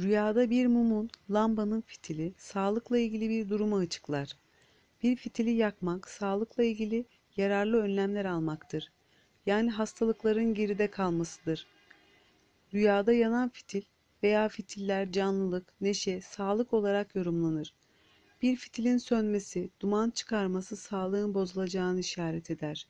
Rüyada bir mumun, lambanın fitili sağlıkla ilgili bir durumu açıklar. Bir fitili yakmak sağlıkla ilgili yararlı önlemler almaktır. Yani hastalıkların geride kalmasıdır. Rüyada yanan fitil veya fitiller canlılık, neşe, sağlık olarak yorumlanır. Bir fitilin sönmesi, duman çıkarması sağlığın bozulacağını işaret eder.